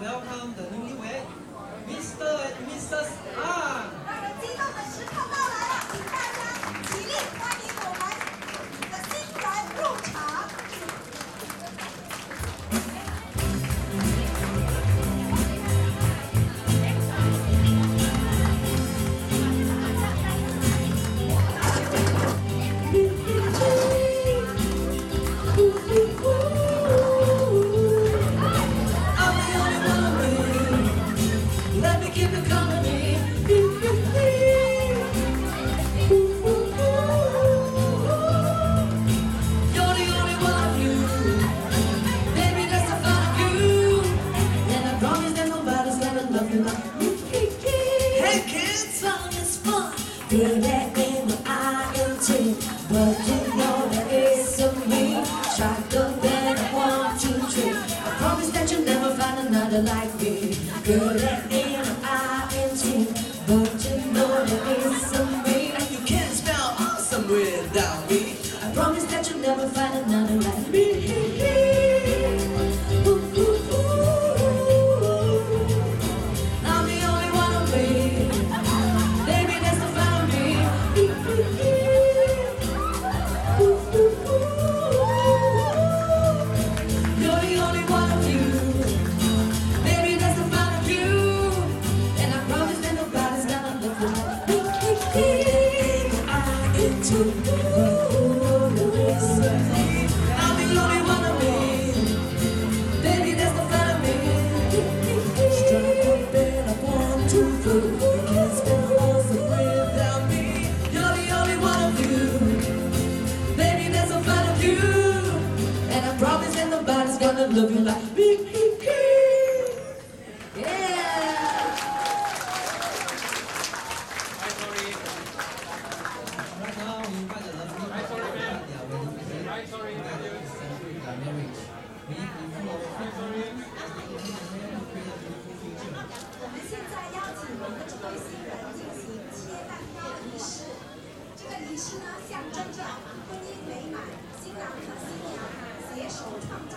welcome the newlywed, Mr. and Mrs. Ang. Hey kids, fun is fun. Feel that in the INT. But you know there is some me. Stronger than one, two, three. I promise that you'll never find another like me. Good at in the INT. But you know there is some me. And you can't spell awesome without me. I promise that you'll never find another like me. Love you baby. There's no fun of me. Straight up and I want to lose. It's been a loss of friends out there. You're the only one of you, baby. There's no fun of you. And I promise nobody's gonna look like me. 现在邀请我们的这对新人进行切蛋糕的仪式。这个仪式呢，象征着婚姻美满，新郎和新娘携手创造